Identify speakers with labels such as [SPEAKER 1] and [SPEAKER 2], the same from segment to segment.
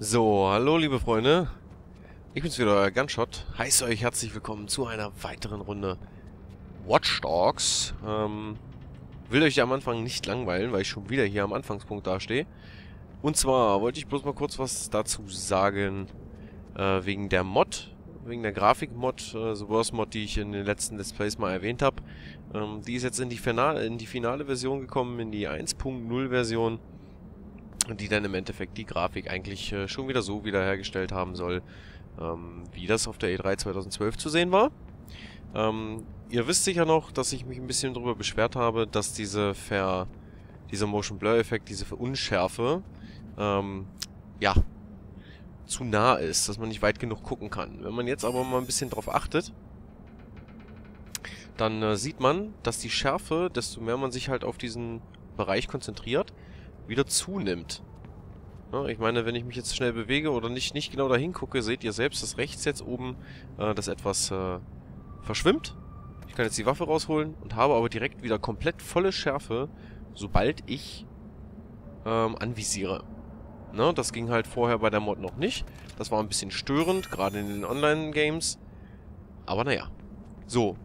[SPEAKER 1] So, hallo liebe Freunde. Ich bin's wieder, euer Gunshot. Heiße euch herzlich willkommen zu einer weiteren Runde Watch Dogs. Ähm, will euch am Anfang nicht langweilen, weil ich schon wieder hier am Anfangspunkt dastehe. Und zwar wollte ich bloß mal kurz was dazu sagen, äh, wegen der Mod, wegen der Grafik-Mod, äh, Worst Mod, die ich in den letzten Let's Plays mal erwähnt habe. Ähm, die ist jetzt in die, finale, in die finale Version gekommen, in die 1.0 Version die dann im Endeffekt die Grafik eigentlich äh, schon wieder so wiederhergestellt haben soll, ähm, wie das auf der E3 2012 zu sehen war. Ähm, ihr wisst sicher noch, dass ich mich ein bisschen darüber beschwert habe, dass diese Ver dieser Motion Blur Effekt, diese Unschärfe, ähm, ja, zu nah ist, dass man nicht weit genug gucken kann. Wenn man jetzt aber mal ein bisschen drauf achtet, dann äh, sieht man, dass die Schärfe, desto mehr man sich halt auf diesen Bereich konzentriert, wieder zunimmt. Ja, ich meine, wenn ich mich jetzt schnell bewege oder nicht, nicht genau dahin gucke, seht ihr selbst, dass rechts jetzt oben äh, das etwas äh, verschwimmt. Ich kann jetzt die Waffe rausholen und habe aber direkt wieder komplett volle Schärfe, sobald ich ähm, anvisiere. Ne, das ging halt vorher bei der Mod noch nicht. Das war ein bisschen störend, gerade in den Online-Games. Aber naja. So.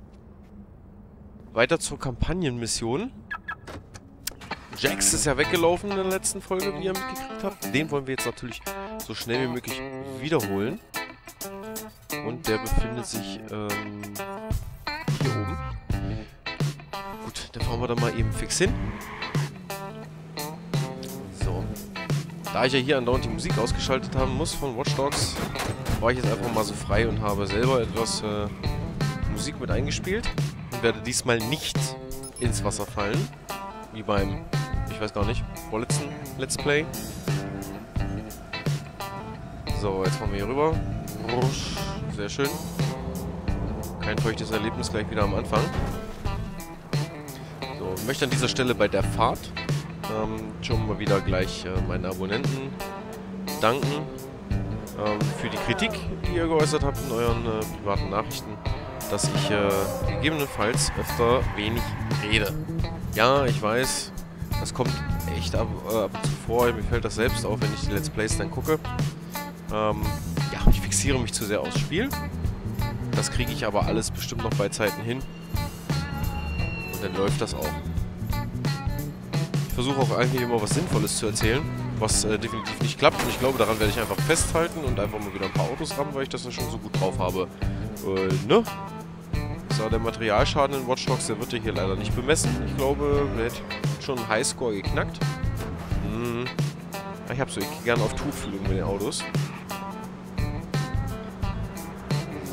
[SPEAKER 1] Weiter zur Kampagnenmission. Jax ist ja weggelaufen in der letzten Folge, wie ihr mitgekriegt habt. Den wollen wir jetzt natürlich so schnell wie möglich wiederholen. Und der befindet sich ähm, hier oben. Gut, dann fahren wir da mal eben fix hin. So. Da ich ja hier andauernd die Musik ausgeschaltet haben muss von Watch Dogs, war ich jetzt einfach mal so frei und habe selber etwas äh, Musik mit eingespielt. Und werde diesmal nicht ins Wasser fallen, wie beim ich weiß gar nicht, vorletzten Let's Play. So, jetzt fahren wir hier rüber. Sehr schön. Kein feuchtes Erlebnis gleich wieder am Anfang. So, ich möchte an dieser Stelle bei der Fahrt ähm, schon mal wieder gleich äh, meinen Abonnenten danken ähm, für die Kritik, die ihr geäußert habt in euren äh, privaten Nachrichten, dass ich äh, gegebenenfalls öfter wenig rede. Ja, ich weiß, das kommt echt ab, äh, ab und zu vor. Mir fällt das selbst auf, wenn ich die Let's Plays dann gucke. Ähm, ja, ich fixiere mich zu sehr aufs Spiel. Das kriege ich aber alles bestimmt noch bei Zeiten hin. Und dann läuft das auch. Ich versuche auch eigentlich immer was Sinnvolles zu erzählen, was äh, definitiv nicht klappt. Und ich glaube, daran werde ich einfach festhalten und einfach mal wieder ein paar Autos rammen, weil ich das ja schon so gut drauf habe. Äh, ne? So, der Materialschaden in Watch Dogs, der wird ja hier leider nicht bemessen. Ich glaube, der hätte schon einen Highscore geknackt. Hm. Ich habe so gerne auf Tuchfühlung mit den Autos.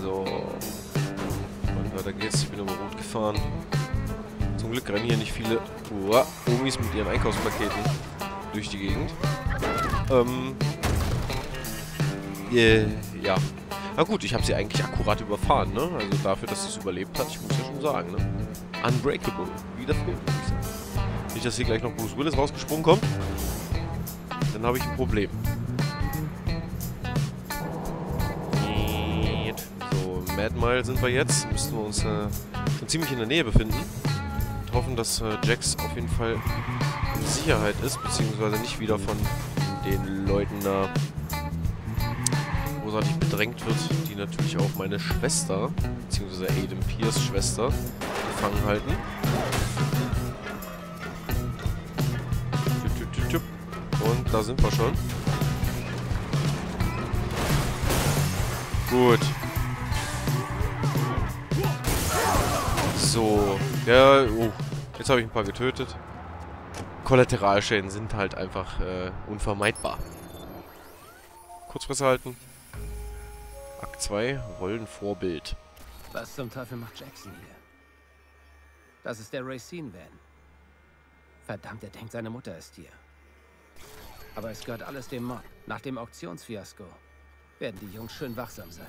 [SPEAKER 1] So. Und weiter geht's. Ich bin über Rot gefahren. Zum Glück rennen hier nicht viele Uah, Omis mit ihren Einkaufspaketen durch die Gegend. Ähm. Yeah, ja. Na gut, ich habe sie eigentlich akkurat überfahren, ne? Also dafür, dass sie es überlebt hat, ich muss ja schon sagen, ne? Unbreakable. Wie der Film. Nicht, dass hier gleich noch Bruce Willis rausgesprungen kommt. Dann habe ich ein Problem. So, Mad Mile sind wir jetzt. Müssten wir uns äh, schon ziemlich in der Nähe befinden. Und hoffen, dass äh, Jax auf jeden Fall in Sicherheit ist, beziehungsweise nicht wieder von den Leuten da großartig bedrängt wird, die natürlich auch meine Schwester, beziehungsweise Aiden Pierce Schwester, gefangen halten. Und da sind wir schon. Gut. So. Ja, oh. Jetzt habe ich ein paar getötet. Kollateralschäden sind halt einfach äh, unvermeidbar. Kurz halten. Akt 2, Rollenvorbild.
[SPEAKER 2] Was zum Teufel macht Jackson hier? Das ist der Racine-Van. Verdammt, er denkt, seine Mutter ist hier. Aber es gehört alles dem Mod. Nach dem Auktionsfiasko werden die Jungs schön wachsam sein.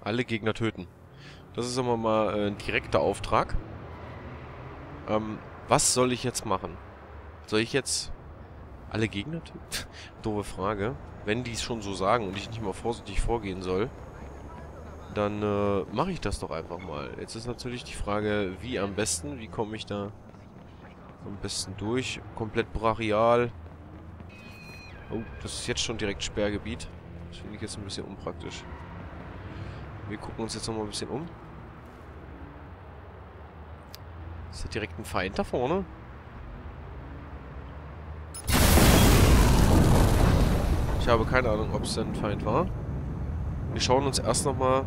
[SPEAKER 1] Alle Gegner töten. Das ist immer mal äh, ein direkter Auftrag. Ähm, was soll ich jetzt machen? Soll ich jetzt alle Gegner töten? Doofe Frage. Wenn die es schon so sagen und ich nicht mal vorsichtig vorgehen soll, dann äh, mache ich das doch einfach mal. Jetzt ist natürlich die Frage, wie am besten, wie komme ich da Am besten durch. Komplett brachial. Oh, das ist jetzt schon direkt Sperrgebiet. Das finde ich jetzt ein bisschen unpraktisch. Wir gucken uns jetzt noch mal ein bisschen um. Ist da direkt ein Feind da vorne? Ich habe keine Ahnung, ob es ein Feind war. Wir schauen uns erst noch mal ein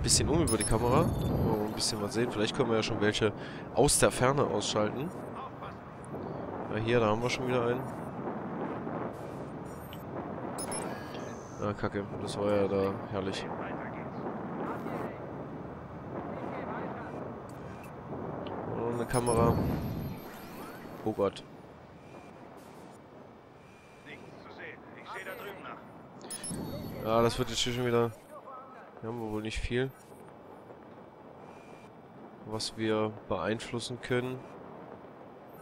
[SPEAKER 1] bisschen um über die Kamera. Mal ein bisschen was sehen. Vielleicht können wir ja schon welche aus der Ferne ausschalten. Ja, hier, da haben wir schon wieder einen. Ah, kacke. Das war ja da herrlich. Und eine Kamera. Oh Gott. Ja, das wird jetzt hier schon wieder... Hier haben wir wohl nicht viel. Was wir beeinflussen können.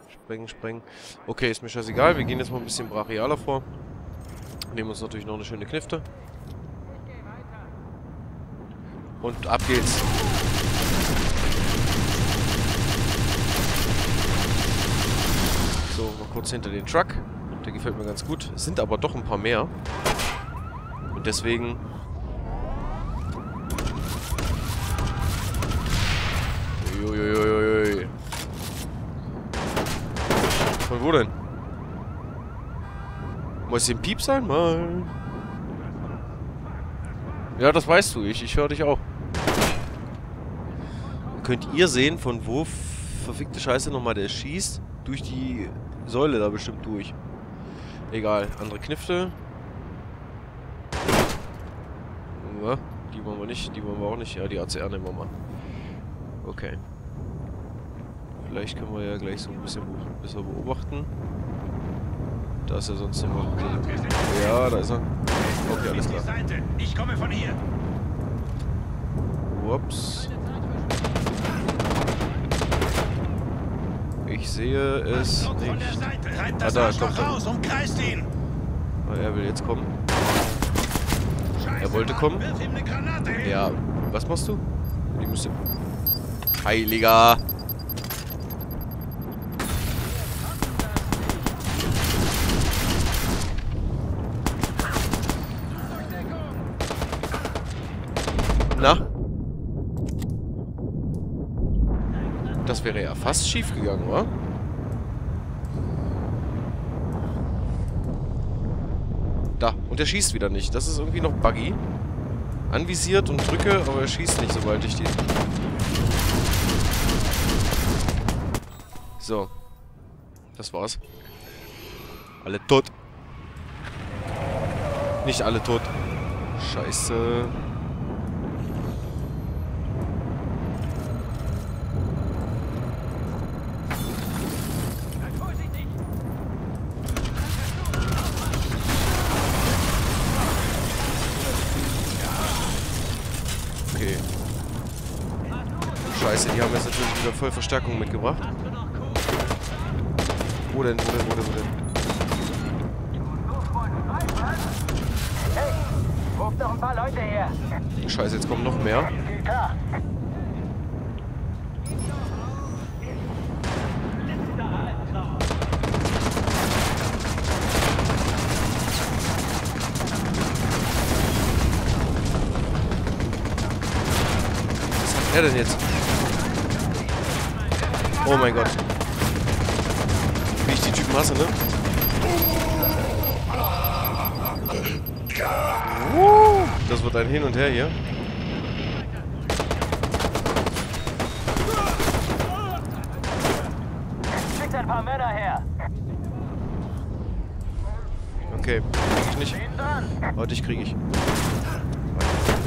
[SPEAKER 1] Sprengen, sprengen. Okay, ist mir scheißegal. Wir gehen jetzt mal ein bisschen brachialer vor. Nehmen uns natürlich noch eine schöne Knifte. Und ab geht's. So, mal kurz hinter den Truck. Der gefällt mir ganz gut. Sind aber doch ein paar mehr. Und deswegen... Uiuiuiui. Von wo denn? Muss ich ein Piep sein? Mal. Ja, das weißt du. Ich, ich höre dich auch. Könnt ihr sehen, von wo verfickte Scheiße nochmal der schießt. Durch die Säule da bestimmt durch. Egal. Andere Knifte. Ja, die wollen wir nicht. Die wollen wir auch nicht. Ja, die ACR nehmen wir mal. Okay. Vielleicht können wir ja gleich so ein bisschen besser beobachten. Da ist er sonst immer. Ja, da ist er. Okay, alles klar.
[SPEAKER 3] Ich komme von hier.
[SPEAKER 1] Ups. Ich sehe es nicht.
[SPEAKER 3] Ah, da, kommt er.
[SPEAKER 1] Ah, er will jetzt kommen. Er wollte kommen. Ja, was machst du? Die müsste... Heiliger! Na? Das wäre ja fast schief gegangen, oder? Da. Und er schießt wieder nicht. Das ist irgendwie noch buggy. Anvisiert und drücke, aber er schießt nicht, sobald ich die... So. Das war's. Alle tot. Nicht alle tot. Scheiße. Scheiße, die haben jetzt natürlich wieder voll Verstärkung mitgebracht. Wo denn, wo denn, wo denn, wo denn?
[SPEAKER 4] Her.
[SPEAKER 1] Scheiße, jetzt kommen noch mehr. Er denn jetzt? Oh mein Gott. Wie ich die Typen hasse, ne? Uh, das wird ein Hin und Her hier.
[SPEAKER 4] Schickt ein paar Männer her.
[SPEAKER 1] Okay, krieg ich nicht. Aber dich krieg ich.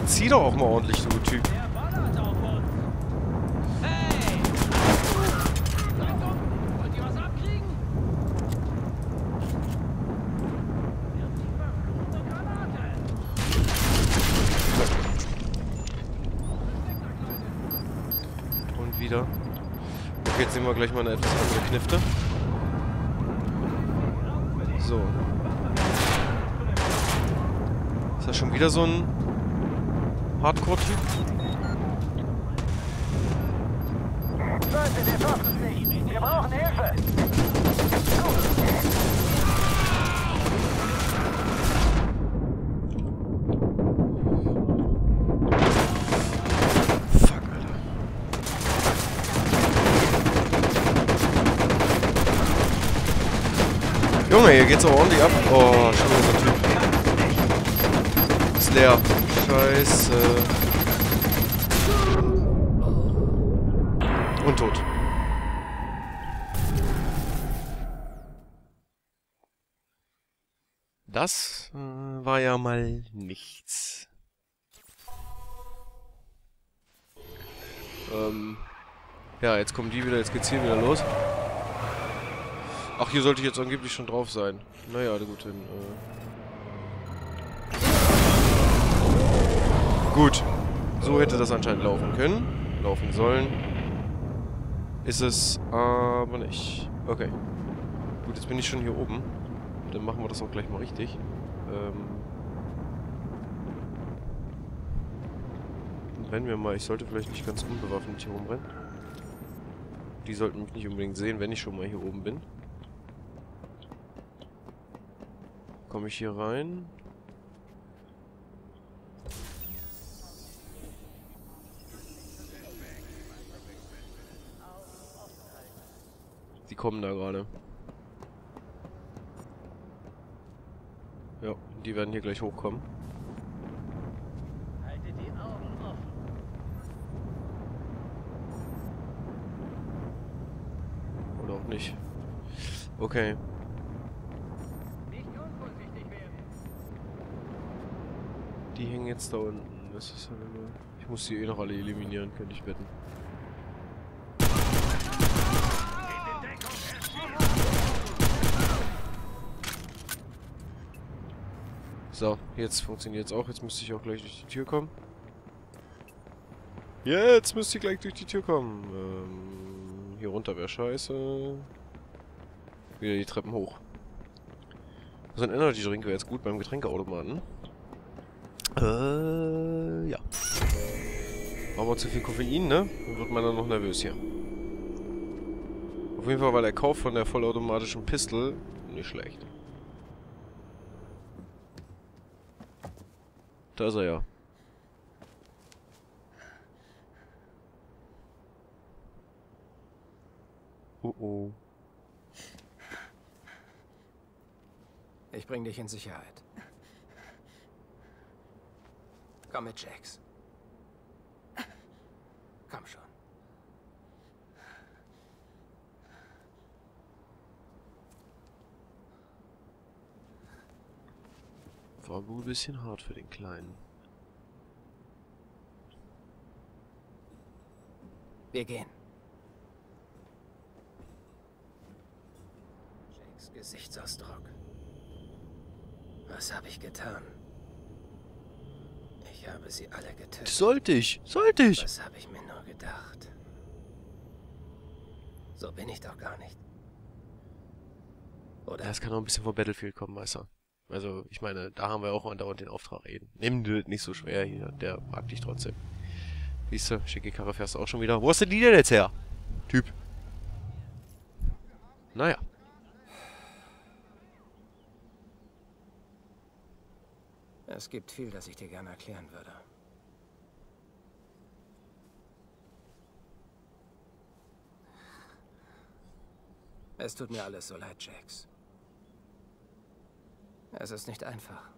[SPEAKER 1] Zieh doch auch mal ordentlich, du Typ. Wieder. Okay, jetzt sehen wir gleich mal eine etwas andere Knifte. So. Ist das schon wieder so ein Hardcore-Typ?
[SPEAKER 4] Leute, wir schaffen es nicht. Wir brauchen Hilfe.
[SPEAKER 1] Junge, hier geht's auch ordentlich ab. Oh, schon wieder so ein Typ. Ist leer. Scheiße. Und tot. Das äh, war ja mal nichts. Ähm, ja, jetzt kommen die wieder, jetzt geht's hier wieder los. Ach, hier sollte ich jetzt angeblich schon drauf sein. Naja, gut, dann, äh Gut. So hätte das anscheinend laufen können. Laufen sollen. Ist es aber nicht. Okay. Gut, jetzt bin ich schon hier oben. Dann machen wir das auch gleich mal richtig. Ähm rennen wir mal. Ich sollte vielleicht nicht ganz unbewaffnet hier rumrennen. Die sollten mich nicht unbedingt sehen, wenn ich schon mal hier oben bin. Komme ich hier rein? Die kommen da gerade. Ja, die werden hier gleich hochkommen.
[SPEAKER 4] Halte die Augen offen.
[SPEAKER 1] Oder auch nicht. Okay.
[SPEAKER 4] Nicht unvorsichtig werden.
[SPEAKER 1] Die hängen jetzt da unten. Das ist halt immer... Ich muss die eh noch alle eliminieren, könnte ich wetten. So, jetzt funktioniert es auch. Jetzt müsste ich auch gleich durch die Tür kommen. Jetzt müsste ich gleich durch die Tür kommen. Ähm, hier runter wäre scheiße. Wieder die Treppen hoch. So ein Energy Drink wäre jetzt gut beim Getränkeautomaten. Äh, ja. Aber zu viel Koffein, ne? Dann wird man dann noch nervös hier. Auf jeden Fall war der Kauf von der vollautomatischen Pistol nicht schlecht. Da ist er ja. Oh oh.
[SPEAKER 2] Ich bring dich in Sicherheit. Komm mit, Jax. Komm schon.
[SPEAKER 1] War wohl ein bisschen hart für den Kleinen.
[SPEAKER 2] Wir gehen. Jakes Gesichtsausdruck. Was habe ich getan? Ich habe sie alle getötet.
[SPEAKER 1] Sollte ich! Sollte ich!
[SPEAKER 2] Was habe ich mir nur gedacht? So bin ich doch gar nicht. Oder?
[SPEAKER 1] Das kann auch ein bisschen von Battlefield kommen, Meister. Also, ich meine, da haben wir auch andauernd den Auftrag reden. Nimm dir nicht so schwer hier, der mag dich trotzdem. Siehst du, schicke Karre fährst du auch schon wieder. Wo hast du die denn jetzt her? Typ. Naja.
[SPEAKER 2] Es gibt viel, das ich dir gerne erklären würde. Es tut mir alles so leid, Jax. Es ist nicht einfach.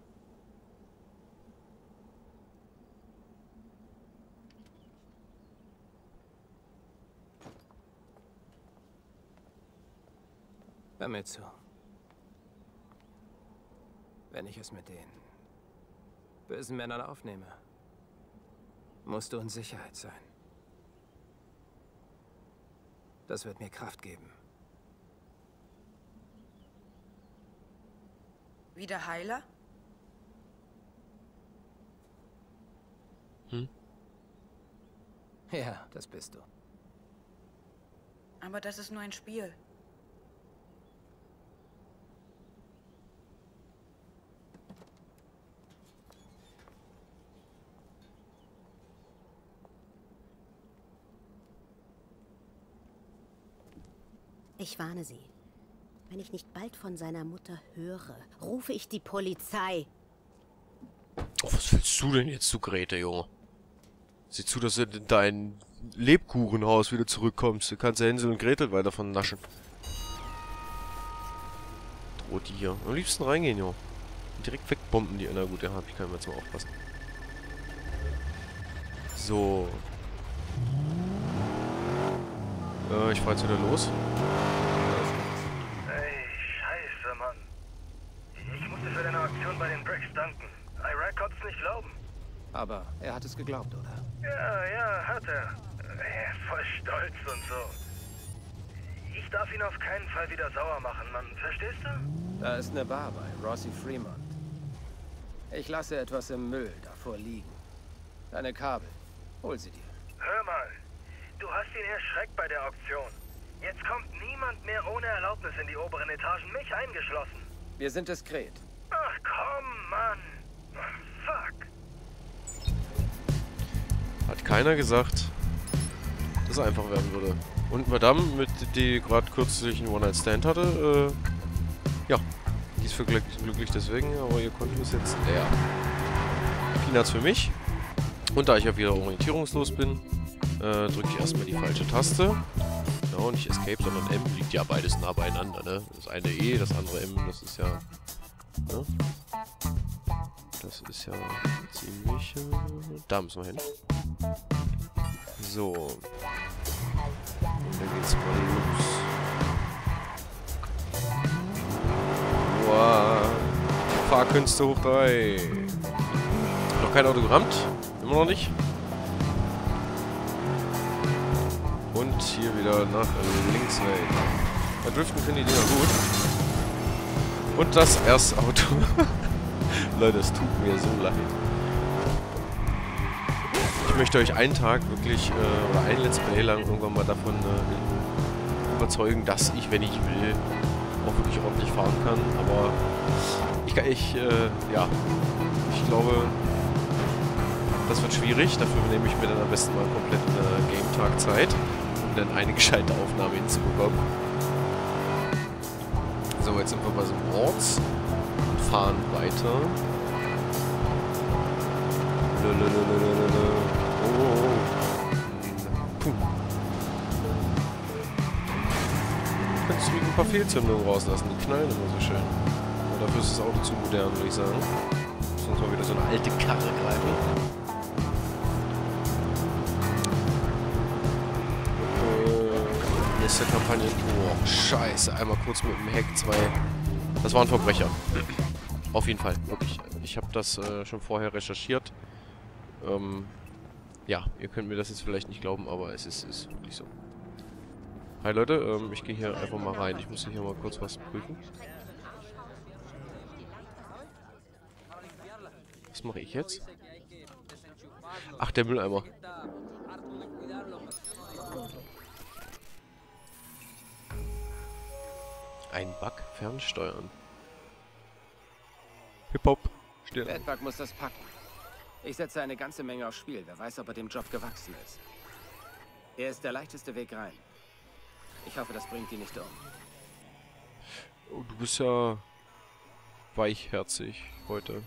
[SPEAKER 2] Hör mir zu. Wenn ich es mit den bösen Männern aufnehme, musst du in Sicherheit sein. Das wird mir Kraft geben.
[SPEAKER 5] Wieder Heiler?
[SPEAKER 1] Hm?
[SPEAKER 2] Ja, das bist du.
[SPEAKER 5] Aber das ist nur ein Spiel.
[SPEAKER 6] Ich warne Sie. Wenn ich nicht bald von seiner Mutter höre, rufe ich die Polizei.
[SPEAKER 1] Oh, was willst du denn jetzt, du Grete, Junge? Sieh zu, dass du in dein Lebkuchenhaus wieder zurückkommst. Du kannst ja Hänsel und Gretel weiter von naschen. Schrotty hier. Am liebsten reingehen. Und direkt wegbomben die. Na gut, ja, ich keinen mehr zum Aufpassen. So. Äh, ich fahr jetzt wieder los.
[SPEAKER 3] Ey, scheiße, Mann. Ich musste für deine Aktion bei den Bricks danken. Iraq konnte es nicht glauben.
[SPEAKER 2] Aber er hat es geglaubt, oder?
[SPEAKER 3] Ja, ja, hat er. Er ist voll stolz und so. Ich darf ihn auf keinen Fall wieder sauer machen, Mann. Verstehst du?
[SPEAKER 2] Da ist eine Bar bei Rossi Fremont. Ich lasse etwas im Müll davor liegen. Deine Kabel. Hol sie dir.
[SPEAKER 3] Hör mal. Du hast ihn erschreckt bei der Auktion. Jetzt kommt niemand mehr ohne Erlaubnis in die oberen Etagen, mich eingeschlossen.
[SPEAKER 2] Wir sind diskret.
[SPEAKER 3] Ach komm, Mann. Fuck.
[SPEAKER 1] Hat keiner gesagt, dass er einfach werden würde. Und Madame, mit die gerade kürzlich einen One-Night-Stand hatte, äh, ja, die ist für glück glücklich deswegen, aber ihr Konto ist jetzt leer. Peanuts für mich. Und da ich ja wieder orientierungslos bin, äh, drücke ich erstmal die falsche Taste. Genau, nicht Escape, sondern M. Liegt ja beides nah beieinander, ne? Das eine E, das andere M, das ist ja... Ne? Das ist ja ziemlich... Äh, da müssen wir hin. So. Und dann geht's mal los. Wow. Fahrkünste hoch 3. Noch kein Autogramm. Immer noch nicht. Und hier wieder nach links weg. Bei Driften können die Dinger gut. Und das erste Auto. Leute, es tut mir so leid. Ich möchte euch einen Tag wirklich, äh, oder ein Let's Play lang irgendwann mal davon äh, überzeugen, dass ich, wenn ich will, auch wirklich ordentlich fahren kann. Aber ich, ich äh, ja, ich glaube, das wird schwierig. Dafür nehme ich mir dann am besten mal einen kompletten äh, Game-Tag Zeit, um dann eine gescheite Aufnahme hinzubekommen. So, jetzt sind wir bei so einem Orts und fahren weiter. Oh. Könntest du ein paar Fehlzündungen rauslassen, die knallen immer so schön. Aber dafür ist das Auto zu modern, würde ich sagen. Uns mal wieder so eine alte Karre greifen. Nächste Kampagne. Oh, scheiße. Einmal kurz mit dem Heck zwei. Das waren Verbrecher. Auf jeden Fall, wirklich. Ich habe das äh, schon vorher recherchiert. Ähm, ja, ihr könnt mir das jetzt vielleicht nicht glauben, aber es ist, ist wirklich so. Hi Leute, ähm, ich gehe hier einfach mal rein. Ich muss hier mal kurz was prüfen. Was mache ich jetzt? Ach, der Mülleimer. Ein Bug fernsteuern. Hip-Hop. Still.
[SPEAKER 2] Bedbug muss das packen. Ich setze eine ganze Menge aufs Spiel. Wer weiß, ob er dem Job gewachsen ist. Er ist der leichteste Weg rein. Ich hoffe, das bringt ihn nicht um.
[SPEAKER 1] Oh, du bist ja weichherzig heute.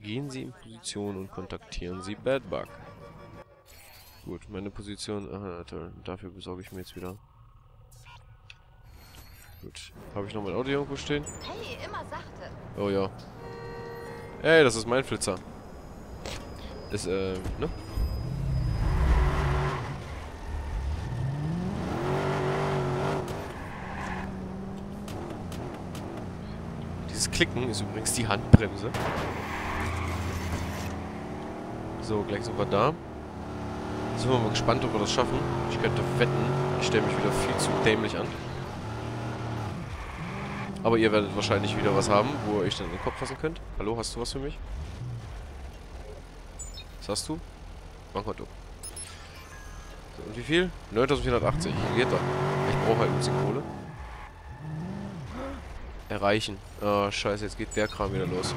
[SPEAKER 1] Gehen Sie in Position und kontaktieren Sie Badbug. Gut, meine Position... Aha, toll. Dafür besorge ich mir jetzt wieder. Gut. Habe ich noch mein Auto irgendwo stehen?
[SPEAKER 7] Hey, immer sachte.
[SPEAKER 1] Oh ja. Ey, das ist mein Flitzer. Ist, äh, ne? Dieses Klicken ist übrigens die Handbremse. So, gleich sind wir da. Sind wir mal gespannt, ob wir das schaffen. Ich könnte wetten, ich stelle mich wieder viel zu dämlich an. Aber ihr werdet wahrscheinlich wieder was haben, wo ihr euch dann in den Kopf fassen könnt. Hallo, hast du was für mich? Was hast du? Bankkonto. So, und wie viel? 9480. Geht doch. Ich brauche halt ein bisschen Kohle. Erreichen. Ah, scheiße, jetzt geht der Kram wieder los.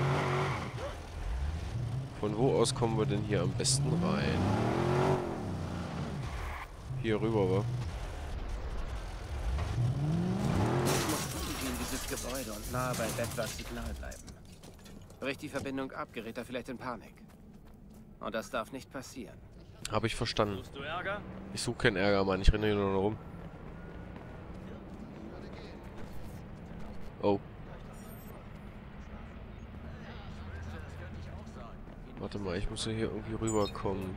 [SPEAKER 1] Von wo aus kommen wir denn hier am besten rein? hier rüber war.
[SPEAKER 2] Ich muss in dieses Gebäude und nahe bei Bedwars Signal bleiben. Bricht die Verbindung ab, gerät er vielleicht in Panik. Und das darf nicht passieren.
[SPEAKER 1] Habe ich verstanden. Ich suche keinen Ärger, Mann. Ich renne hier nur noch rum. Oh. Warte mal, ich muss ja hier irgendwie rüberkommen.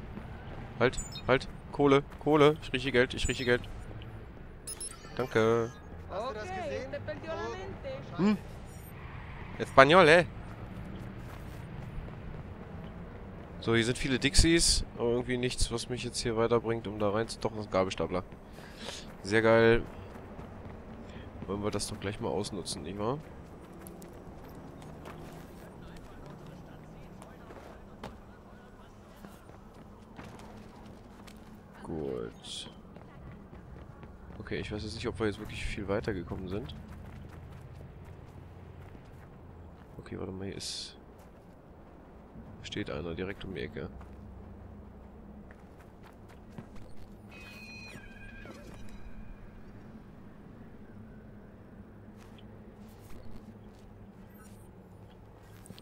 [SPEAKER 1] Halt, halt. Kohle, Kohle. Ich rieche Geld, ich rieche Geld. Danke. Hm. Espanol, eh? So, hier sind viele Dixies, aber irgendwie nichts, was mich jetzt hier weiterbringt, um da rein zu... Doch, das ist ein Gabelstapler. Sehr geil. Wollen wir das doch gleich mal ausnutzen, nicht wahr? Gut. Okay, ich weiß jetzt nicht, ob wir jetzt wirklich viel weitergekommen sind. Okay, warte mal, hier ist... Steht einer direkt um die Ecke.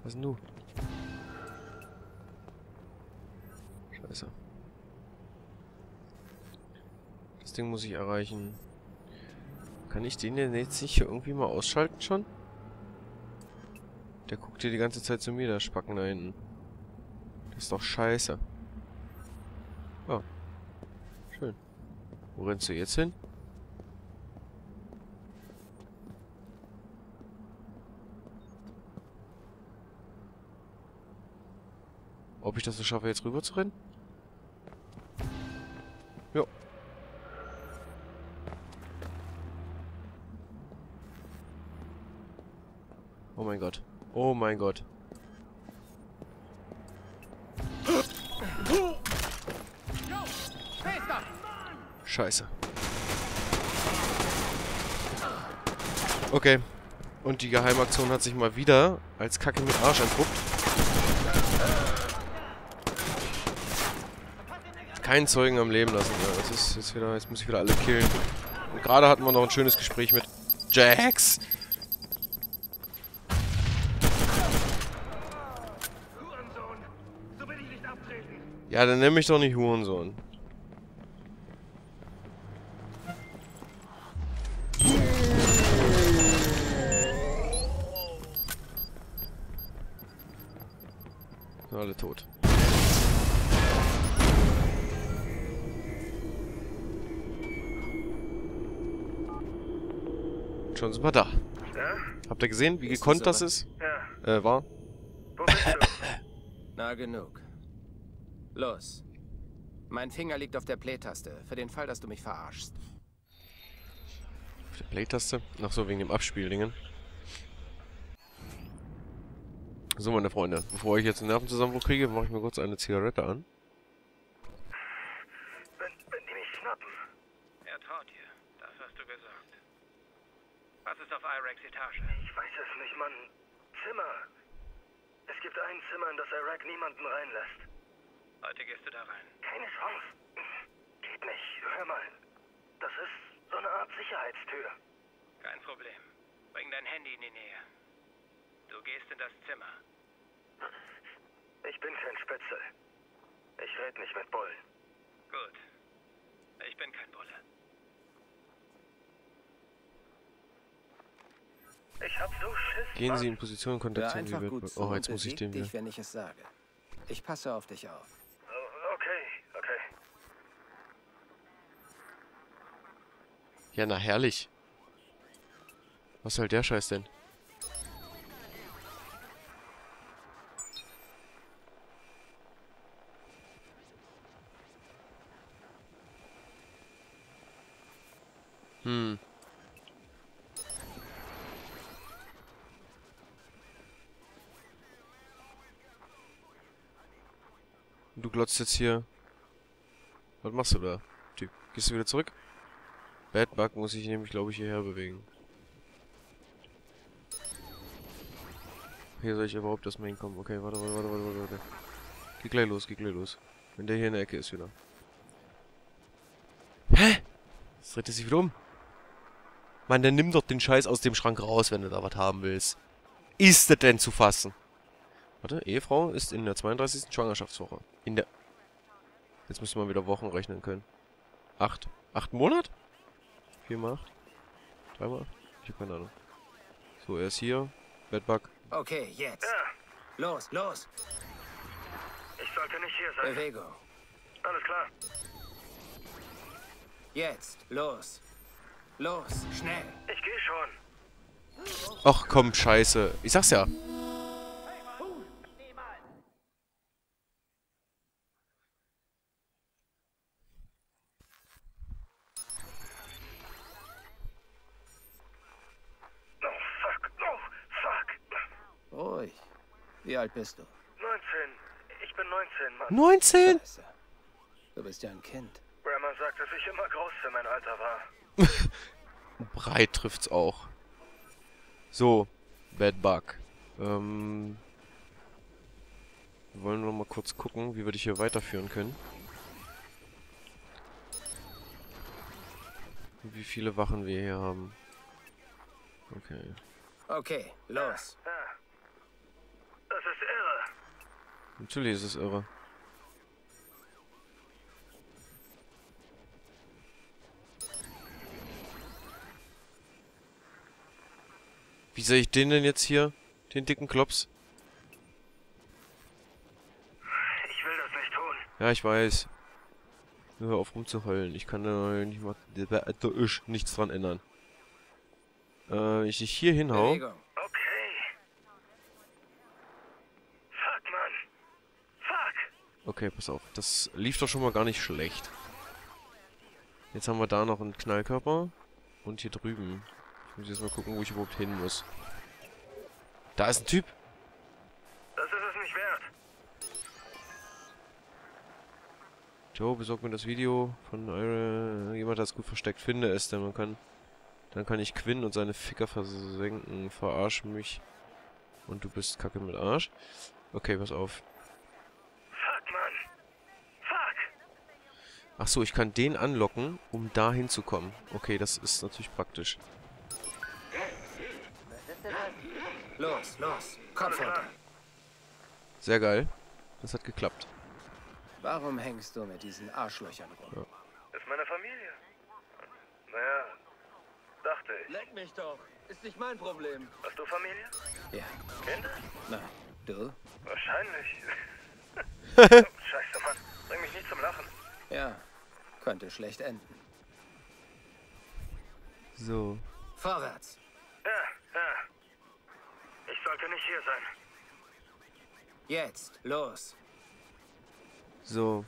[SPEAKER 1] Was denn du? Scheiße. Das Ding muss ich erreichen. Kann ich den denn jetzt nicht irgendwie mal ausschalten schon? Der guckt hier die ganze Zeit zu mir, der Spacken da hinten. Das ist doch scheiße. Oh. Schön. Wo rennst du jetzt hin? Ob ich das so schaffe, jetzt rüber zu rennen? Jo. Oh mein Gott. Oh mein Gott. Scheiße. Okay. Und die Geheimaktion hat sich mal wieder als Kacke mit Arsch entpuppt. Keinen Zeugen am Leben lassen. Ja, das ist jetzt wieder, jetzt muss ich wieder alle killen. Und gerade hatten wir noch ein schönes Gespräch mit Jax.
[SPEAKER 3] Hurensohn! So will ich nicht abtreten!
[SPEAKER 1] Ja, dann nenn mich doch nicht Hurensohn. Sind alle tot. Schon sind wir da.
[SPEAKER 3] Ja?
[SPEAKER 1] Habt ihr gesehen, wie gekonnt
[SPEAKER 2] das
[SPEAKER 1] ist? Äh, war?
[SPEAKER 2] Na genug. Los. Mein Finger liegt auf der Play-Taste, für den Fall, dass du mich verarschst.
[SPEAKER 1] Auf der Play-Taste. Ach so, wegen dem Abspieldingen. So, meine Freunde. Bevor ich jetzt einen Nervenzusammenbruch kriege, mache ich mir kurz eine Zigarette an.
[SPEAKER 3] Wenn, wenn die mich schnappen.
[SPEAKER 4] Er traut dir. Das hast du gesagt. Was ist auf Irex Etage?
[SPEAKER 3] Ich weiß es nicht, Mann. Zimmer. Es gibt ein Zimmer, in das Iraq niemanden reinlässt.
[SPEAKER 4] Heute gehst du da rein.
[SPEAKER 3] Keine Chance. Geht nicht. Hör mal. Das ist so eine Art Sicherheitstür.
[SPEAKER 4] Kein Problem. Bring dein Handy in die Nähe. Du gehst in das Zimmer.
[SPEAKER 3] Ich bin kein Spitzel. Ich red nicht mit Bullen.
[SPEAKER 4] Gut. Ich bin kein Bulle.
[SPEAKER 3] Ich hab so Schiss.
[SPEAKER 1] Gehen. Sie in Position, kontaktieren Sie
[SPEAKER 2] einfach
[SPEAKER 1] wird.
[SPEAKER 2] gut zu
[SPEAKER 1] Oh, jetzt muss ich den wieder.
[SPEAKER 2] dich, wenn ich es sage. Ich passe auf dich auf.
[SPEAKER 3] Oh, Okay, okay.
[SPEAKER 1] Ja, na herrlich. Was soll der Scheiß denn? Hm. Du glotzt jetzt hier. Was machst du da, Typ? Gehst du wieder zurück? Bad Bug muss ich nämlich, glaube ich, hierher bewegen. Hier soll ich überhaupt erstmal hinkommen. Okay, warte, warte, warte, warte, warte. Geh gleich los, geh gleich los. Wenn der hier in der Ecke ist wieder. Hä? Jetzt dreht er sich wieder um. Mann, dann nimm doch den Scheiß aus dem Schrank raus, wenn du da was haben willst. Ist das denn zu fassen? Warte, Ehefrau ist in der 32. Schwangerschaftswoche. In der... Jetzt müssen wir wieder Wochen rechnen können. Acht. Acht Monat? Vier mal acht? Drei mal acht? Ich hab keine Ahnung. So, er ist hier. Bedbug.
[SPEAKER 2] Okay, jetzt.
[SPEAKER 3] Ja,
[SPEAKER 2] Los, los.
[SPEAKER 3] ich sollte nicht hier sein.
[SPEAKER 2] Bewegung.
[SPEAKER 3] Alles klar.
[SPEAKER 2] Jetzt. Los. Los, schnell.
[SPEAKER 3] Ich gehe schon.
[SPEAKER 1] Ach komm, scheiße. Ich sag's ja.
[SPEAKER 3] Oh, fuck. Oh, fuck.
[SPEAKER 2] Ruhig. Wie alt bist du?
[SPEAKER 3] 19. Ich bin 19, Mann.
[SPEAKER 1] 19?
[SPEAKER 2] Scheiße. Du bist ja ein Kind.
[SPEAKER 3] Grandma sagt, dass ich immer groß für mein Alter war.
[SPEAKER 1] Breit trifft's auch. So, Bedbug. Ähm, wir wollen noch mal kurz gucken, wie wir dich hier weiterführen können. Wie viele Wachen wir hier haben. Okay.
[SPEAKER 2] Okay, los.
[SPEAKER 3] Ja. Das ist irre.
[SPEAKER 1] Natürlich ist es irre. Wie sehe ich den denn jetzt hier? Den dicken Klops?
[SPEAKER 3] Ich will das nicht tun.
[SPEAKER 1] Ja, ich weiß. Nur hör auf rumzuheulen. Ich kann da nicht mal, da ist nichts dran ändern. Äh, ich dich hier hinhau.
[SPEAKER 2] Bewegung.
[SPEAKER 3] Okay. Fuck, Mann. Fuck.
[SPEAKER 1] Okay, pass auf. Das lief doch schon mal gar nicht schlecht. Jetzt haben wir da noch einen Knallkörper. Und hier drüben. Ich muss jetzt mal gucken, wo ich überhaupt hin muss. Da ist ein Typ.
[SPEAKER 3] Das ist es nicht wert.
[SPEAKER 1] Joe, besorg mir das Video von Ira. Jemand, der es gut versteckt finde es, denn man kann. Dann kann ich Quinn und seine Ficker versenken. Verarsch mich. Und du bist kacke mit Arsch. Okay, pass auf.
[SPEAKER 3] Fuck, Mann. Fuck.
[SPEAKER 1] Ach so, ich kann den anlocken, um da hinzukommen. Okay, das ist natürlich praktisch.
[SPEAKER 2] Los, los. Kopf runter.
[SPEAKER 1] Sehr geil. Das hat geklappt.
[SPEAKER 2] Warum hängst du mit diesen Arschlöchern rum?
[SPEAKER 3] Ist meine Familie. Naja, dachte ich.
[SPEAKER 7] Leck mich doch. Ist nicht mein Problem.
[SPEAKER 3] Hast du Familie?
[SPEAKER 2] Ja.
[SPEAKER 3] Kinder?
[SPEAKER 2] Na, du?
[SPEAKER 3] Wahrscheinlich. Scheiße, Mann. Bring mich nicht zum Lachen.
[SPEAKER 2] Ja. Könnte schlecht enden.
[SPEAKER 1] So.
[SPEAKER 2] Vorwärts.
[SPEAKER 3] Ja, ja. Ich sollte nicht hier sein.
[SPEAKER 2] Jetzt. Los.
[SPEAKER 1] So.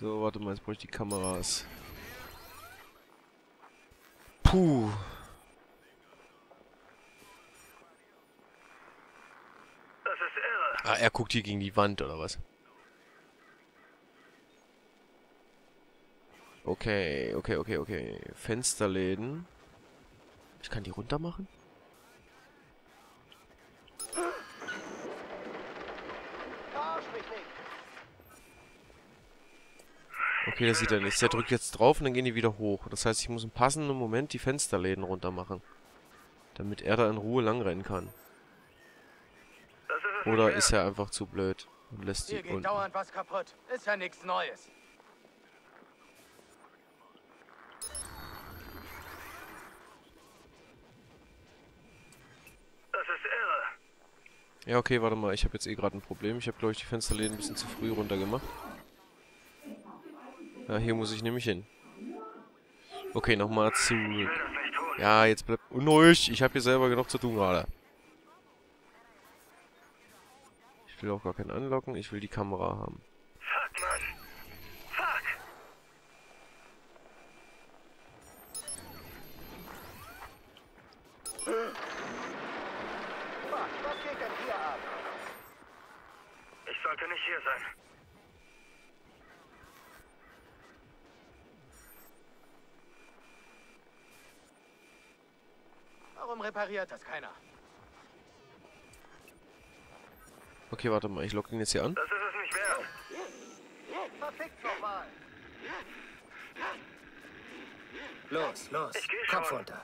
[SPEAKER 1] So, warte mal, jetzt brauche ich die Kameras. Puh.
[SPEAKER 3] Das ist irre.
[SPEAKER 1] Ah, er guckt hier gegen die Wand, oder was? Okay, okay, okay, okay. Fensterläden. Ich kann die runter machen? Okay, das sieht er nicht. Der drückt jetzt drauf und dann gehen die wieder hoch. Das heißt, ich muss im passenden Moment die Fensterläden runter machen. Damit er da in Ruhe langrennen kann. Oder ist er einfach zu blöd und lässt die
[SPEAKER 7] Hier geht
[SPEAKER 1] unten.
[SPEAKER 7] dauernd was kaputt. Ist ja nichts Neues.
[SPEAKER 3] Das ist irre.
[SPEAKER 1] Ja, okay, warte mal. Ich habe jetzt eh gerade ein Problem. Ich habe, glaube ich, die Fensterläden ein bisschen zu früh runtergemacht. Ja, hier muss ich nämlich hin. Okay, nochmal zu... Ja, jetzt bleib unruhig. Ich habe hier selber genug zu tun gerade. Ich will auch gar keinen anlocken. Ich will die Kamera haben.
[SPEAKER 3] Fuck, Mann. Fuck. Ich sollte nicht hier sein.
[SPEAKER 7] Warum repariert das keiner?
[SPEAKER 1] Okay, warte mal. Ich logge ihn jetzt hier an.
[SPEAKER 3] Das ist es nicht wert.
[SPEAKER 7] Verfickt nochmal.
[SPEAKER 2] Los, los. Kopf
[SPEAKER 3] schon.
[SPEAKER 2] runter.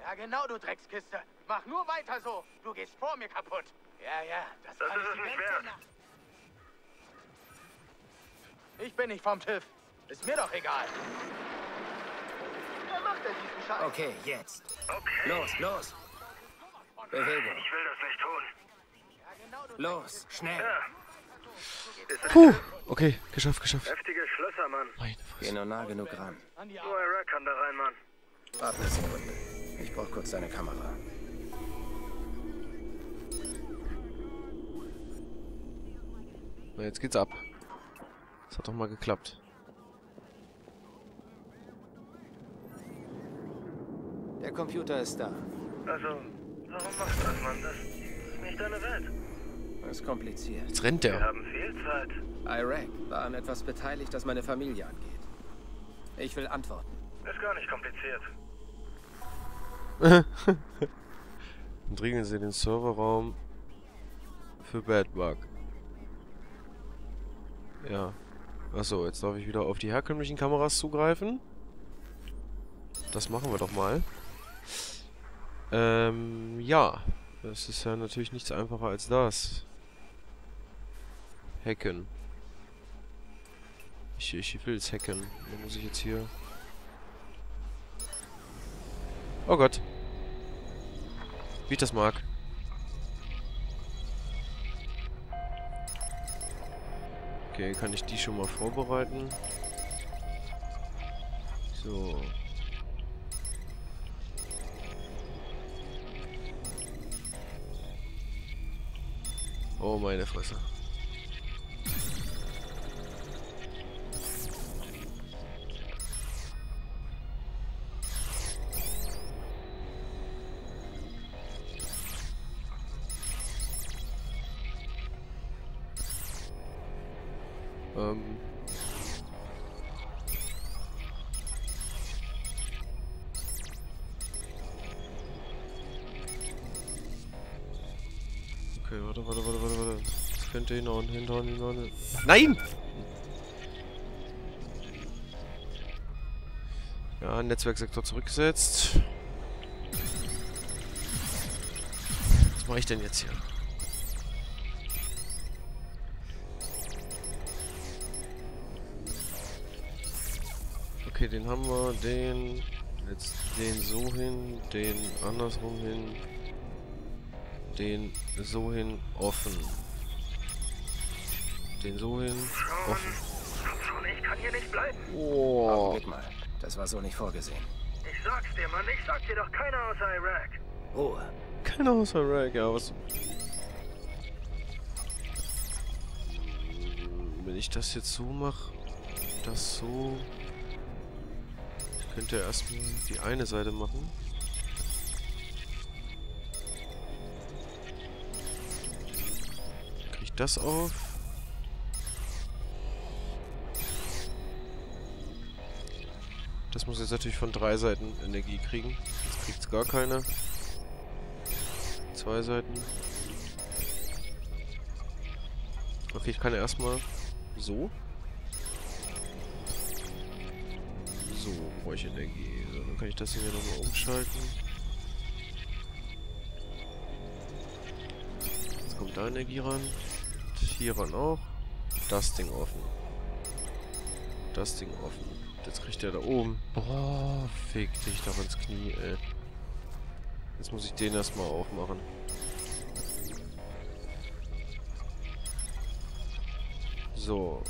[SPEAKER 7] Ja, genau, du Dreckskiste. Mach nur weiter so. Du gehst vor mir kaputt. Ja, ja, das,
[SPEAKER 3] Das ist es nicht wert.
[SPEAKER 7] Ich bin nicht vom TÜV. Ist mir doch egal. Wer macht denn diesen Scheiß?
[SPEAKER 2] Okay, jetzt.
[SPEAKER 3] Okay.
[SPEAKER 2] Los, los. Bewegung.
[SPEAKER 3] Ich will das nicht tun.
[SPEAKER 2] Los, schnell.
[SPEAKER 3] Ja.
[SPEAKER 1] Puh. Okay, geschafft, geschafft.
[SPEAKER 3] Heftige Schlösser, Mann.
[SPEAKER 1] Meine
[SPEAKER 2] Geh nur nah genug ran.
[SPEAKER 3] Nur Iraq kann da rein, Mann.
[SPEAKER 2] Warte eine Sekunde. Ich brauch kurz deine Kamera.
[SPEAKER 1] Na, jetzt geht's ab. Das hat doch mal geklappt.
[SPEAKER 2] Der Computer ist da.
[SPEAKER 3] Also, warum machst du das, Mann? Das ist nicht deine Welt.
[SPEAKER 2] Das ist kompliziert.
[SPEAKER 1] Jetzt rennt
[SPEAKER 3] Wir
[SPEAKER 1] der.
[SPEAKER 3] haben viel Zeit.
[SPEAKER 2] Iraq war an etwas beteiligt, das meine Familie angeht. Ich will antworten.
[SPEAKER 3] Ist gar nicht kompliziert.
[SPEAKER 1] Und regeln Sie den Serverraum für Badbug. Ja. Achso, jetzt darf ich wieder auf die herkömmlichen Kameras zugreifen. Das machen wir doch mal. Ähm, ja. Das ist ja natürlich nichts einfacher als das. Hacken. Ich, ich will es hacken. Da muss ich jetzt hier... Oh Gott. Wie ich das mag. Okay, kann ich die schon mal vorbereiten? So. Oh, meine Fresse. Könnte hinhauen, hinhauen, hinhauen. Nein! Ja, Netzwerksektor zurückgesetzt. Was mache ich denn jetzt hier? Okay, den haben wir, den, jetzt den so hin, den andersrum hin, den so hin, offen. Den so hin, offen.
[SPEAKER 3] Ich kann hier nicht bleiben.
[SPEAKER 1] Oh,
[SPEAKER 2] Augenblick mal. Das war so nicht vorgesehen.
[SPEAKER 3] Ich sag's dir, Mann. Ich sag dir doch keiner außer Iraq.
[SPEAKER 2] Ruhe.
[SPEAKER 1] kein außer Rag, ja, was... Wenn ich das jetzt so mache, das so... Ich könnte erstmal die eine Seite machen. Krieg ich das auf? Das muss jetzt natürlich von drei Seiten Energie kriegen. Jetzt kriegt's gar keine. Zwei Seiten. Okay, ich kann ja erstmal so. So, brauche ich Energie. So, dann kann ich das hier nochmal umschalten. Jetzt kommt da Energie ran. Und hier ran auch. Das Ding offen. Das Ding offen. Jetzt kriegt der da oben. Boah, fick dich doch ins Knie, ey. Jetzt muss ich den erstmal aufmachen. So.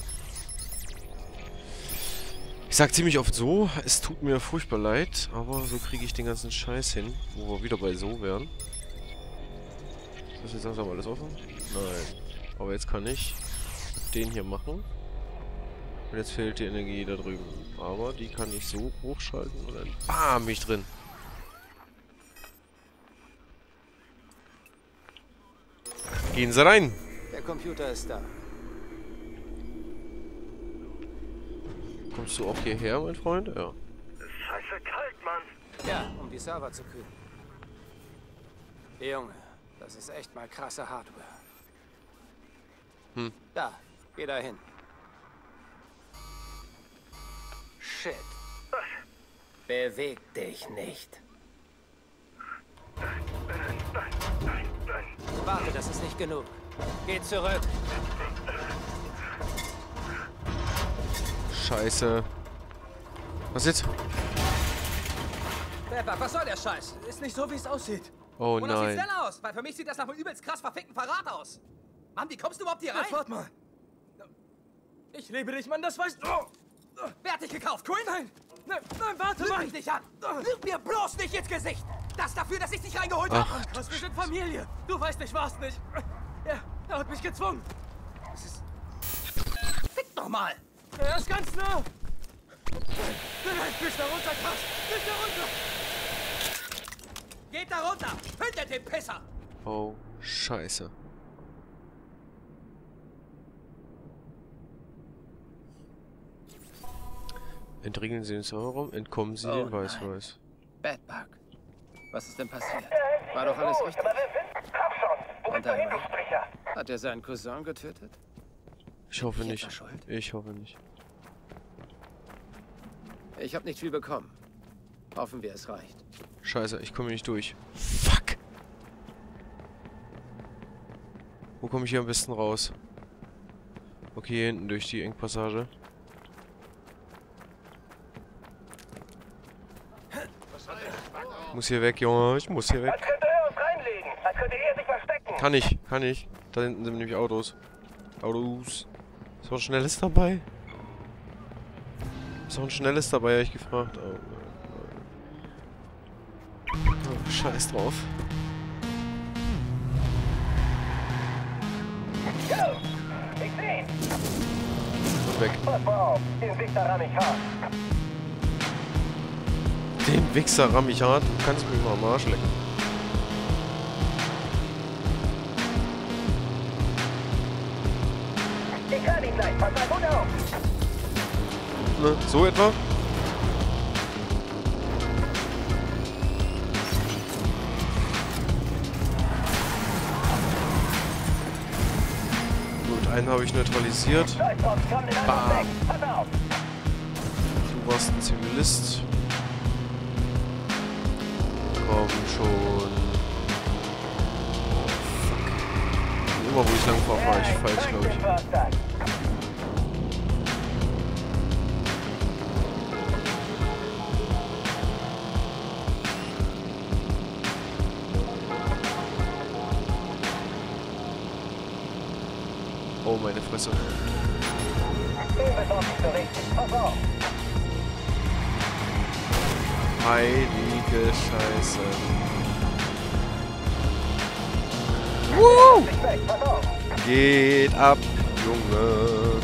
[SPEAKER 1] Ich sag ziemlich oft so, es tut mir furchtbar leid, aber so kriege ich den ganzen Scheiß hin, wo wir wieder bei so wären. Ist das jetzt langsam alles offen? Nein. Aber jetzt kann ich den hier machen. Und jetzt fehlt die Energie da drüben. Aber die kann ich so hochschalten und dann BAM, mich drin. Gehen Sie rein.
[SPEAKER 2] Der Computer ist da.
[SPEAKER 1] Kommst du auch hierher, mein Freund? Ja.
[SPEAKER 3] Ist scheiße kalt, Mann.
[SPEAKER 2] Ja, um die Server zu kühlen. Junge, das ist echt mal krasse Hardware.
[SPEAKER 1] Hm.
[SPEAKER 2] Da, geh da hin. Shit. Beweg dich nicht. Warte, das ist nicht genug. Geh zurück.
[SPEAKER 1] Scheiße. Was jetzt?
[SPEAKER 8] Pepper, was soll der Scheiß? Ist nicht so, wie es aussieht.
[SPEAKER 1] Oh
[SPEAKER 8] Wonach sieht's
[SPEAKER 1] nein.
[SPEAKER 8] denn aus? Weil für mich sieht das nach einem übelst krass verfickten Verrat aus. Mann, wie kommst du überhaupt hier rein?
[SPEAKER 9] Warte mal. Ich liebe dich, Mann, das weißt du.
[SPEAKER 8] Wer hat dich gekauft, Quinn?
[SPEAKER 9] Nein, nein, nein, warte
[SPEAKER 8] Lüg
[SPEAKER 9] mal.
[SPEAKER 8] mich nicht an! Lüg mir bloß nicht ins Gesicht! Das dafür, dass ich dich reingeholt habe!
[SPEAKER 9] Was, wir sind Familie. Du weißt, ich war's nicht. Er, er hat mich gezwungen.
[SPEAKER 8] Fick doch mal!
[SPEAKER 9] Er ist ganz nah. Nein, nein, nicht da runter, Krass. Nicht da runter.
[SPEAKER 8] Geht da runter! Findet den Pisser!
[SPEAKER 1] Oh, scheiße. Entriegeln Sie den Serverraum, entkommen Sie
[SPEAKER 2] Oh
[SPEAKER 1] den Weiß-Weiß.
[SPEAKER 2] Badbug. Was ist denn passiert? War doch alles richtig. Und Ray? Hat er seinen Cousin getötet?
[SPEAKER 1] Ich hoffe
[SPEAKER 2] Ich
[SPEAKER 1] nicht. Ich hoffe nicht.
[SPEAKER 2] Ich habe nicht viel bekommen. Hoffen wir, es reicht.
[SPEAKER 1] Scheiße, ich komme hier nicht durch. Fuck! Wo komme ich hier am besten raus? Okay, hier hinten durch die Engpassage. Muss hier weg, Junge. Ich muss hier weg.
[SPEAKER 3] Als könnte er uns reinlegen. Als könnte er sich verstecken.
[SPEAKER 1] Kann ich, kann ich. Da hinten sind nämlich Autos. Autos. Ist auch ein schnelles dabei? Ist auch ein schnelles dabei, hab ich gefragt. Oh, nein, nein. oh scheiß drauf.
[SPEAKER 3] Ich seh ihn.
[SPEAKER 1] Und weg.
[SPEAKER 3] Pass mal auf. Den Wichser ran ich hart.
[SPEAKER 1] Den Wichser ramm ich hart. Du kannst mich mal am Arsch lecken. Ne? So etwa? Gut, einen habe ich neutralisiert. Bam. Du warst ein Zivilist. Komm schon. Oh, fuck. Immer wo ich lang fahre, fahre ich falsch, glaube ich. Scheiße.
[SPEAKER 3] Auf.
[SPEAKER 1] Geht ab, Junge.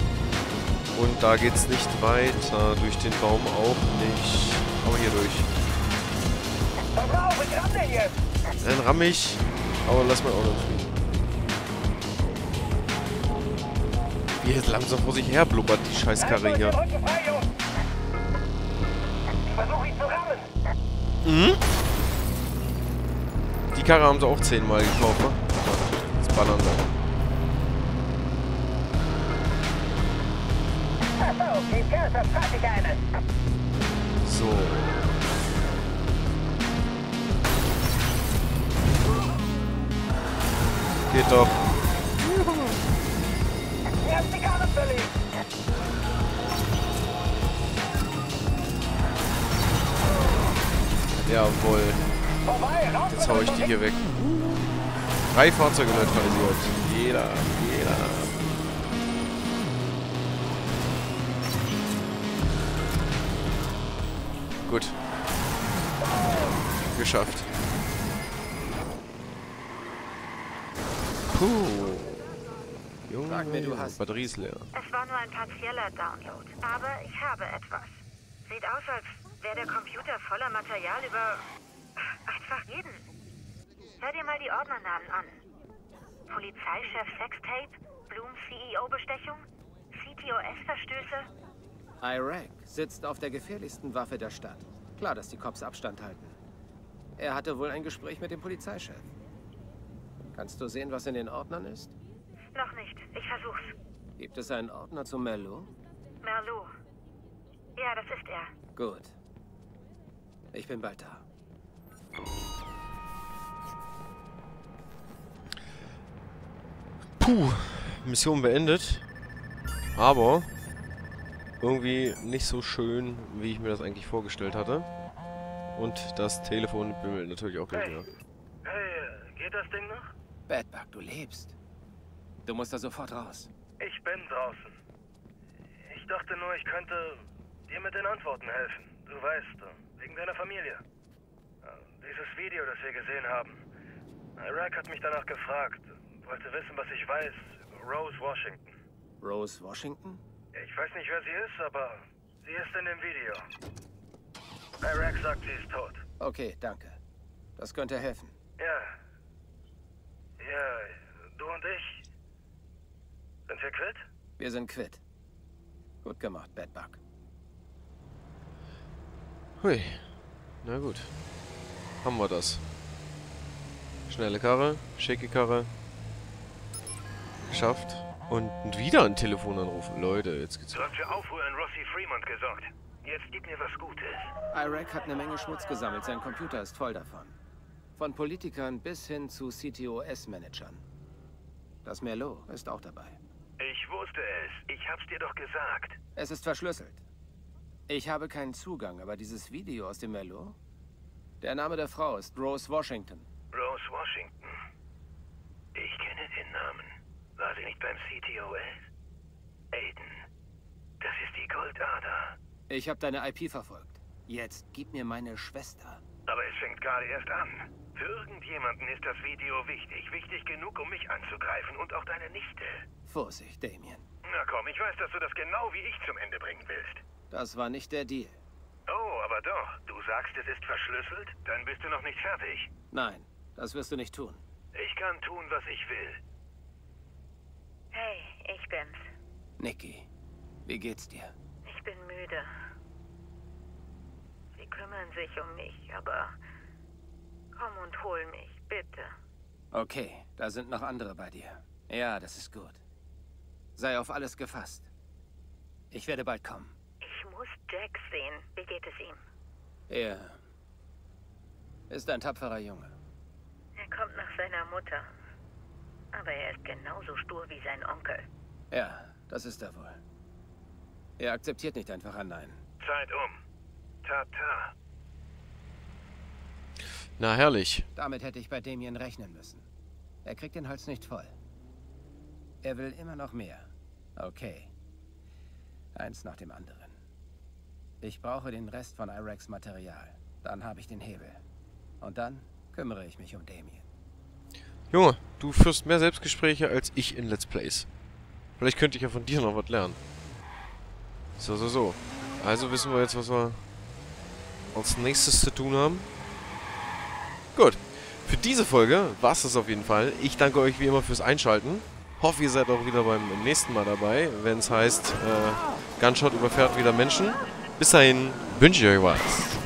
[SPEAKER 1] Und da geht's nicht weiter. Durch den Baum auch nicht. Aber hier durch. Dann ramm ich. Aber lass mein Auto fliegen. Wie jetzt langsam vor sich her blubbert die Scheißkarre hier.
[SPEAKER 3] den
[SPEAKER 1] Die Karre haben sie auch zehnmal gekauft, ne? Jetzt ballern sie. So. Geht doch. Jawohl. Jetzt hau ich die hier weg. Drei Fahrzeuge neutralisiert. Jeder, jeder. Gut. Geschafft. Puh. Junge,
[SPEAKER 2] Sag mir, du hast-
[SPEAKER 1] Batterie ist leer.
[SPEAKER 10] Es war nur ein partieller Download. Aber ich habe etwas. Sieht aus, als wäre der Computer voller Material über einfach jeden. Hör dir mal die Ordnernamen an. Polizeichef Sextape, Bloom CEO-Bestechung, CTOS-Verstöße.
[SPEAKER 2] Iraq sitzt auf der gefährlichsten Waffe der Stadt. Klar, dass die Cops Abstand halten. Er hatte wohl ein Gespräch mit dem Polizeichef. Kannst du sehen, was in den Ordnern ist?
[SPEAKER 10] Noch nicht. Ich versuch's.
[SPEAKER 2] Gibt es einen Ordner zu Merlot?
[SPEAKER 10] Merlot. Ja, das ist er.
[SPEAKER 2] Gut. Ich bin bald da.
[SPEAKER 1] Puh, Mission beendet. Aber irgendwie nicht so schön, wie ich mir das eigentlich vorgestellt hatte. Und das Telefon bimmelt natürlich auch gleich wieder.
[SPEAKER 3] Hey, geht das Ding noch?
[SPEAKER 2] Badbug, du lebst. Du musst da sofort raus.
[SPEAKER 3] Ich bin draußen. Ich dachte nur, ich könnte dir mit den Antworten helfen. Du weißt, wegen deiner Familie. Dieses Video, das wir gesehen haben. Iraq hat mich danach gefragt. Wollte wissen, was ich weiß Rose Washington.
[SPEAKER 2] Rose Washington?
[SPEAKER 3] Ich weiß nicht, wer sie ist, aber sie ist in dem Video. Iraq sagt, sie ist tot.
[SPEAKER 2] Okay, danke. Das könnte helfen.
[SPEAKER 3] Ja. Ja, du und ich. Sind wir quitt?
[SPEAKER 2] Wir sind quitt. Gut gemacht, Bedbug.
[SPEAKER 1] Hui. Na gut. Haben wir das. Schnelle Karre, schicke Karre. Geschafft. Und wieder ein Telefonanruf. Leute, jetzt geht's.
[SPEAKER 3] Du hast für Aufruhr in Rossi Fremont gesorgt. Jetzt gib mir was Gutes.
[SPEAKER 2] Iraq hat eine Menge Schmutz gesammelt. Sein Computer ist voll davon. Von Politikern bis hin zu CTOS-Managern. Das Merlot ist auch dabei.
[SPEAKER 3] Ich wusste es. Ich hab's dir doch gesagt.
[SPEAKER 2] Es ist verschlüsselt. Ich habe keinen Zugang, aber dieses Video aus dem Merlot? Der Name der Frau ist Rose Washington.
[SPEAKER 3] Rose Washington. Ich kenne den Namen. War sie nicht beim CTOS? Aiden. Das ist die Goldader.
[SPEAKER 2] Ich habe deine IP verfolgt. Jetzt gib mir meine Schwester.
[SPEAKER 3] Aber es fängt gerade erst an. Für irgendjemanden ist das Video wichtig. Wichtig genug, um mich anzugreifen und auch deine Nichte.
[SPEAKER 2] Vorsicht, Damien.
[SPEAKER 3] Na komm, ich weiß, dass du das genau wie ich zum Ende bringen willst.
[SPEAKER 2] Das war nicht der Deal.
[SPEAKER 3] Oh, aber doch. Du sagst, es ist verschlüsselt? Dann bist du noch nicht fertig.
[SPEAKER 2] Nein, das wirst du nicht tun.
[SPEAKER 3] Ich kann tun, was ich will.
[SPEAKER 10] Hey, ich bin's.
[SPEAKER 2] Nikki, wie geht's dir?
[SPEAKER 10] Ich bin müde. Sie kümmern sich um mich, aber komm und hol mich, bitte.
[SPEAKER 2] Okay, da sind noch andere bei dir. Ja, das ist gut. Sei auf alles gefasst. Ich werde bald kommen.
[SPEAKER 10] Ich muss Jack sehen. Wie geht es ihm?
[SPEAKER 2] Er ist ein tapferer Junge.
[SPEAKER 10] Er kommt nach seiner Mutter. Aber er ist genauso stur wie sein Onkel.
[SPEAKER 2] Ja, das ist er wohl. Er akzeptiert nicht einfach ein Nein.
[SPEAKER 3] Zeit um. Tata.
[SPEAKER 1] Na, herrlich.
[SPEAKER 2] Damit hätte ich bei Damien rechnen müssen. Er kriegt den Hals nicht voll. Er will immer noch mehr. Okay. Eins nach dem anderen. Ich brauche den Rest von Iraks Material. Dann habe ich den Hebel. Und dann kümmere ich mich um Damien.
[SPEAKER 1] Junge, du führst mehr Selbstgespräche als ich in Let's Plays. Vielleicht könnte ich ja von dir noch was lernen. So, so, so. Also wissen wir jetzt, was wir als nächstes zu tun haben. Gut. Für diese Folge war es das auf jeden Fall. Ich danke euch wie immer fürs Einschalten. Hoffe, ihr seid auch wieder beim nächsten Mal dabei, wenn es heißt, äh, Gunshot überfährt wieder Menschen. Bis dahin wünsche ich euch was.